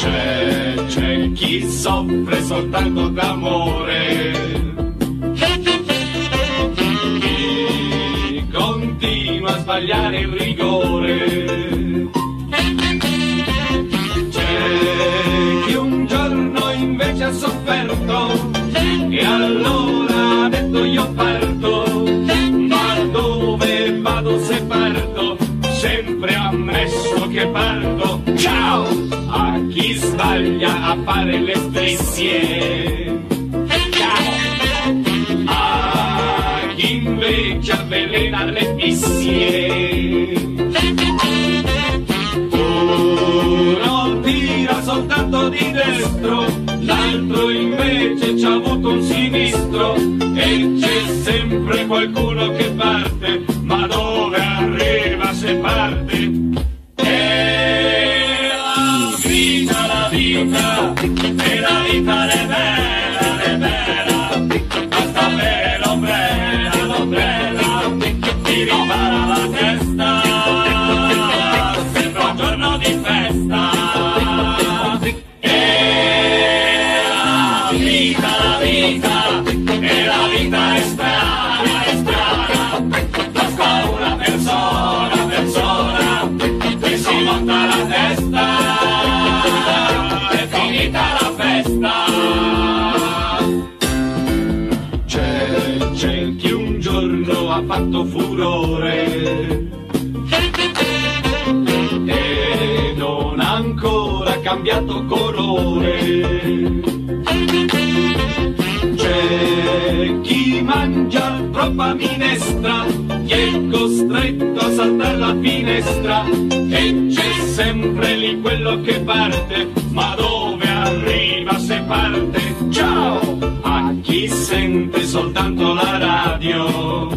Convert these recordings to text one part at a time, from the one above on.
c'è chi soffre soltanto d'amore. Chi continua a sbagliare il rigore. C'è chi un giorno invece ha sofferto e allora ha detto io parto, ma dove vado se parto? Sempre ammesso che parto. Chi sbaglia a fare le. Ciao! A chi invece avvelena le fissie. Uno tira soltanto di destro, l'altro invece ci ha avuto un sinistro e c'è sempre qualcuno che parte, ma dove arriva la vita, la vita, e la vita è strana, è strana, basta una persona, persona, che si monta la testa, è finita la festa. C'è, c'è chi un giorno ha fatto furore e non ha ancora cambiato colore. C'è chi mangia troppa minestra, chi è costretto a saltare la finestra e c'è sempre lì quello che parte, ma dove arriva se parte? Ciao! A chi sente soltanto la radio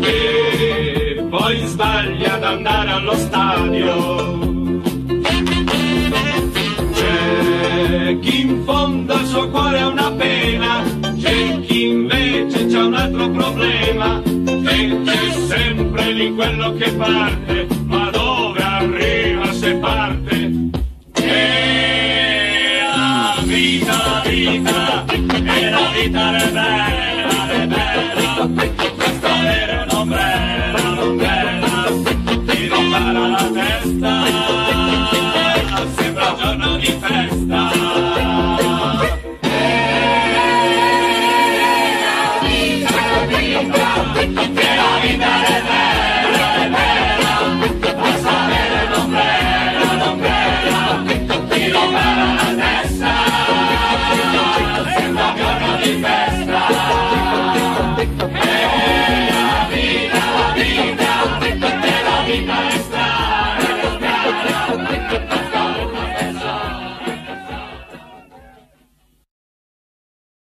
e poi sbaglia ad andare allo stadio. Chi in fondo al suo cuore ha una pena, c'è chi invece c'ha un altro problema e c'è sempre lì quello che parte, ma dove arriva se parte? E la vita, vita, e la vita è